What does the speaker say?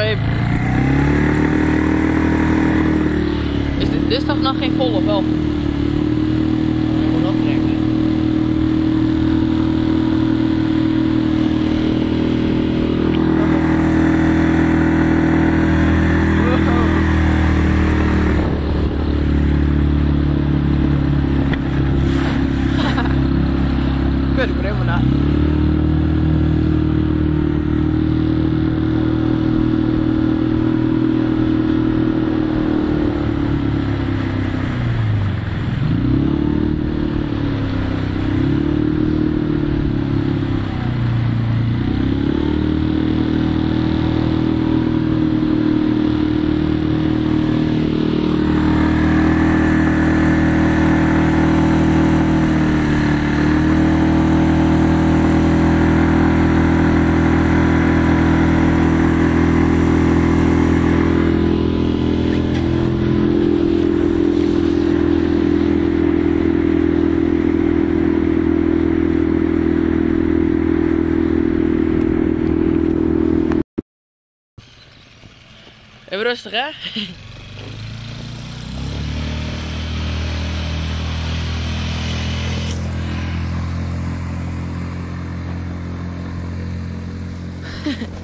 Is dit, dit is toch nog geen vol of wel? Even rustig hè?